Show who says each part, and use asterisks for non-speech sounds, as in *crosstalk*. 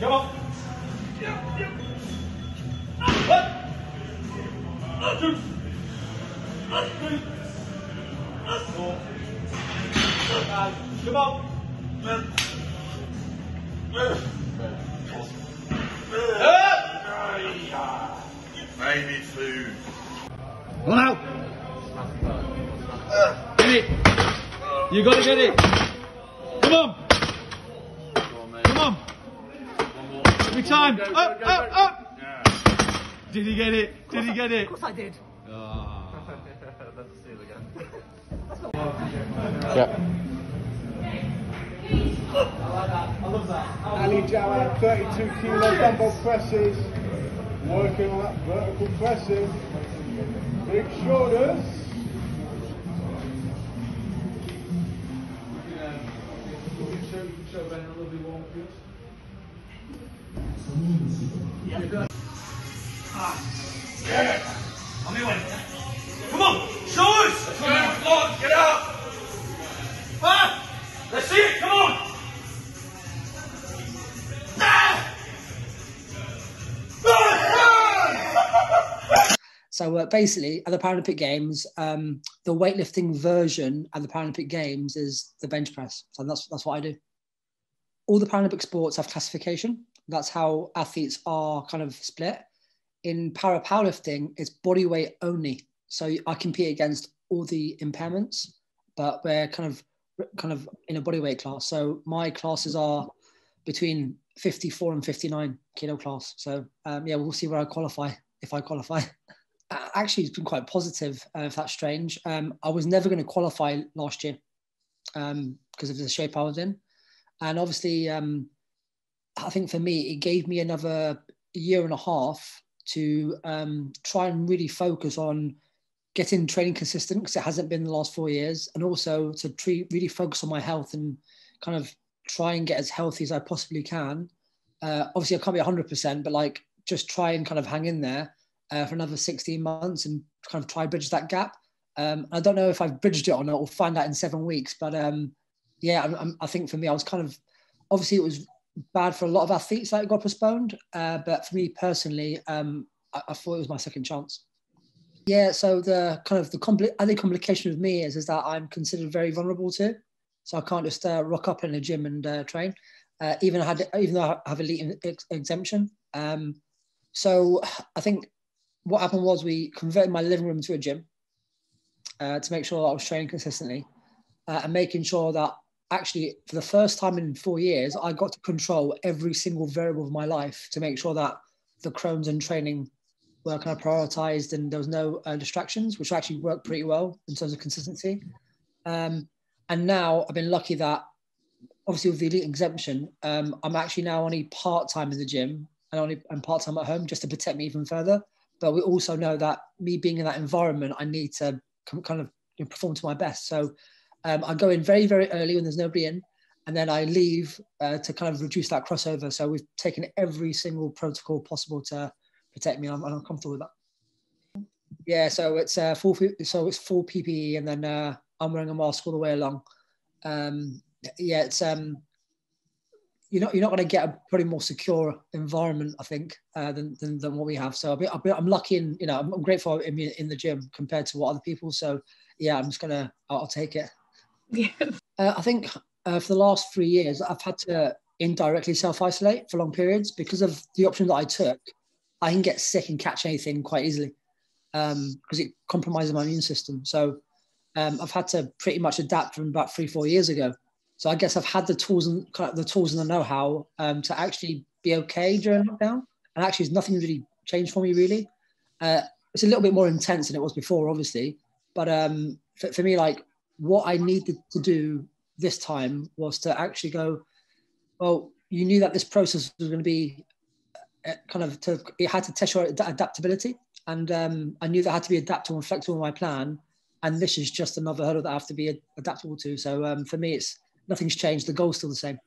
Speaker 1: Come on. One. Two. Three. Four. Five. Come on.
Speaker 2: Maybe food.
Speaker 3: One out. Get it. You gotta get it. Come on. Come on. Every time. Up, up, up. Did he get it? Did he get it?
Speaker 4: Of course I did. Oh. *laughs* yeah. I like that. I love that.
Speaker 5: Ali Jawad, 32 kilo dumbbell presses, working on that vertical pressing. Big shoulders.
Speaker 1: On me way. Come on. Show us. Come on. Come on. Get out. Ah. Let's see it. Come on. Ah. *laughs* Ah.
Speaker 4: So uh, basically, at the Paralympic Games, um, the weightlifting version at the Paralympic Games is the bench press. So that's that's what I do. All the Paralympic sports have classification. That's how athletes are kind of split. In para powerlifting, it's body weight only. So I compete against all the impairments, but we're kind of kind of in a body weight class. So my classes are between 54 and 59 kilo class. So um, yeah, we'll see where I qualify if I qualify. *laughs* Actually, it's been quite positive. Uh, if that's strange, um, I was never going to qualify last year um, because of the shape I was in, and obviously, um, I think for me, it gave me another year and a half to um, try and really focus on getting training consistent because it hasn't been the last four years, and also to treat, really focus on my health and kind of try and get as healthy as I possibly can. Uh, obviously, I can't be 100%, but like just try and kind of hang in there uh, for another 16 months and kind of try to bridge that gap. Um, I don't know if I've bridged it or not. We'll find out in seven weeks. But um, yeah, I'm, i think for me, I was kind of obviously it was bad for a lot of athletes that it got postponed. Uh, but for me personally, um, I, I, thought it was my second chance. Yeah. So the kind of the compli- other complication with me is is that I'm considered very vulnerable to. So I can't just uh, rock up in a gym and uh, train. Uh, even I had even though I have elite ex- exemption. Um, so I think what happened was we converted my living room to a gym uh, to make sure that I was training consistently uh, and making sure that actually for the first time in four years I got to control every single variable of my life to make sure that the Crohn's and training were kind of prioritized and there was no uh, distractions, which actually worked pretty well in terms of consistency. Um, and now I've been lucky that obviously with the elite exemption, um, I'm actually now only part time in the gym and only I'm part time at home just to protect me even further. But we also know that me being in that environment, I need to kind of perform to my best. So um, I go in very, very early when there's nobody in, and then I leave uh, to kind of reduce that crossover. So we've taken every single protocol possible to protect me, and I'm, I'm comfortable with that. Yeah, so it's uh, full, so it's full PPE, and then uh, I'm wearing a mask all the way along. Um, yeah, it's um, you're not you're not going to get a pretty more secure environment, I think, uh, than, than, than what we have. So be, I'm lucky, and you know, I'm, grateful in, in the gym compared to what other people. So yeah, I'm just gonna I'll take it.
Speaker 6: Yeah.
Speaker 4: Uh, I think uh, for the last three years, I've had to indirectly self isolate for long periods because of the option that I took. I can get sick and catch anything quite easily because um, it compromises my immune system. So um, I've had to pretty much adapt from about three, four years ago. So I guess I've had the tools and the tools and the know-how um, to actually be okay during lockdown. And actually, nothing really changed for me really. Uh, it's a little bit more intense than it was before, obviously. But um, for, for me, like what I needed to do this time was to actually go, well, you knew that this process was going to be uh, kind of to, it had to test your adaptability. And um, I knew that I had to be adaptable and flexible in my plan. And this is just another hurdle that I have to be adaptable to. So um, for me, it's nothing's changed. The goal's still the same.